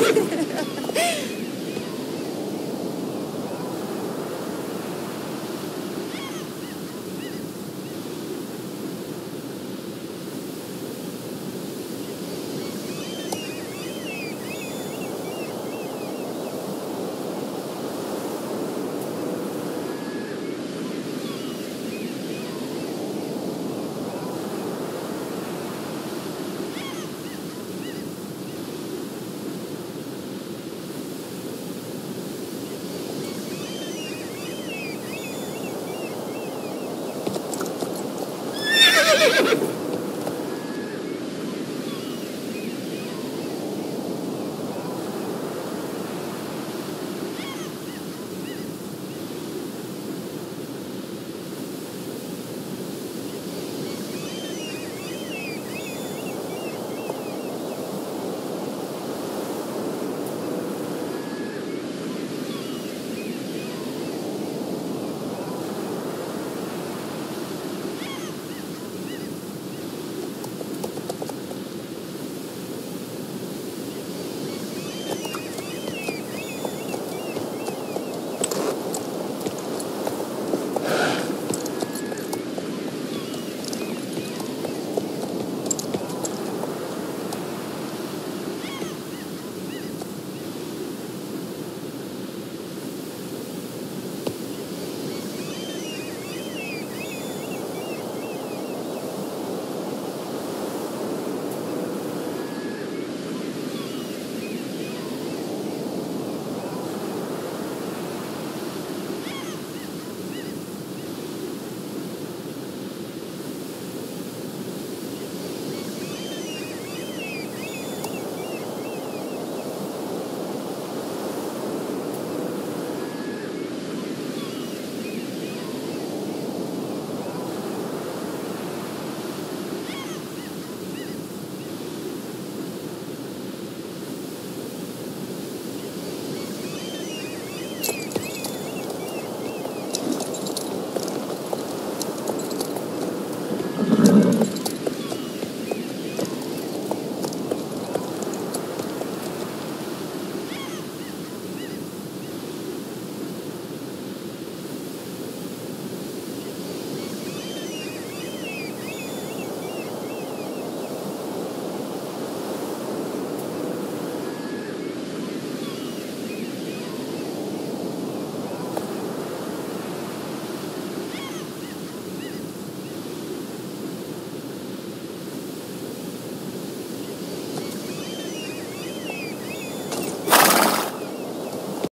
ハハハハ!